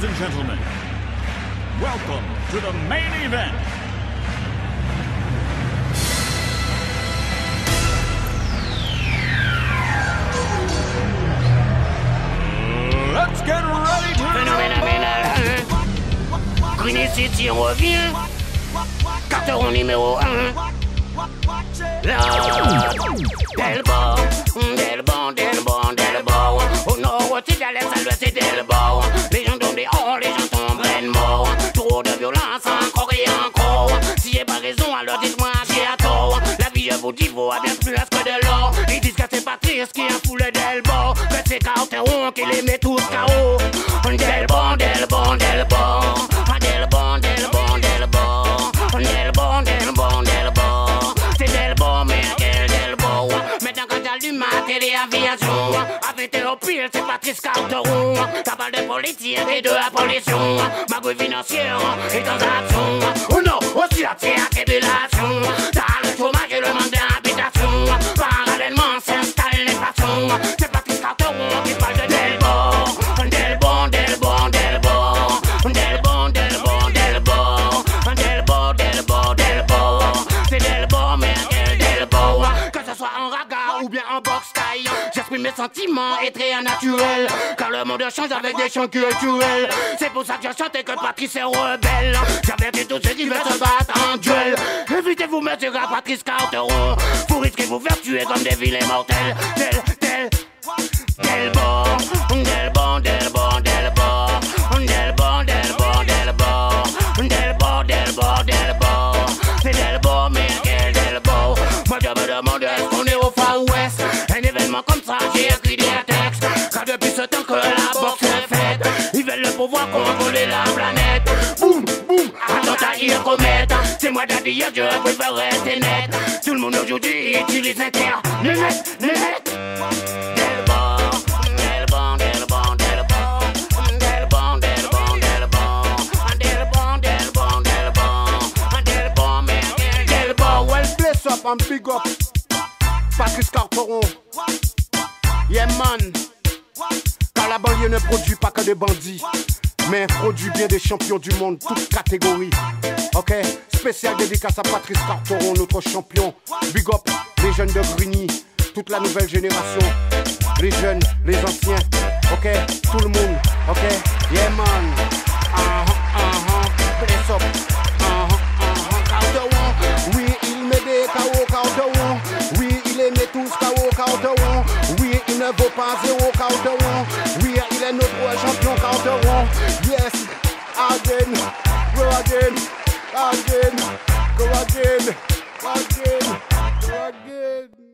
gentlemen, welcome to the main event. Let's get ready to Phénoménal. Green City revient. Carteron numéro 1. Là, Delbo, alors dites-moi qui a tort. La vie à vous dit vaut bien plus que de l'or. Ils disent que c'est pas triste qui a foulé d'elle bord. Mais c'est Carteron qui les met tous KO. Del bon, del bon, del bon. Del bon, del bon, del bon. Del bon, del bon, del bon. C'est del bon, mais quel del bon. Maintenant quand j'allume ma téléaviation, affecté au pire, c'est Patrice Carteron. Ça parle de politique et de la pollution. Ma gouille financière est en action. aussi la terre que de la. En taille. J'exprime mes sentiments et très naturel. Car le monde change avec des chants culturels. C'est pour ça que je chantais que Patrice est rebelle. J'avertis tous ceux qui veulent se battre en duel. Évitez-vous, monsieur à Patrice Carteron. Vous risquez vous faire tuer comme des vilains mortels. Tel, tel, Delbo, Delbo, Delbo, Delbo, Delbo, Delbo, Delbo, Delbo, Delbo, Delbo, c'est Delbo, mais quel gens comme ça, j'ai écrit des textes. Car depuis ce temps que la boxe est faite, ils veulent le pouvoir contrôler la planète. Boum, boum, attentat, ils commettent. C'est moi d'habiller, je préfère rester net. Tout le monde aujourd'hui utilise Internet, net. up and big up. Patrice Carperon. Yeah, man. Car la banlieue ne produit pas que des bandits, mais produit bien des champions du monde, toutes catégories. Ok? Spécial dédicace à Patrice Carteron, notre champion. Big up les jeunes de Grigny, toute la nouvelle génération. Les jeunes, les anciens. Ok? Tout le monde. Ok? Vaut pas zéro Carteron. Oui, il est notre champion Carteron. Yes, again, go again, again, go again, again, go again.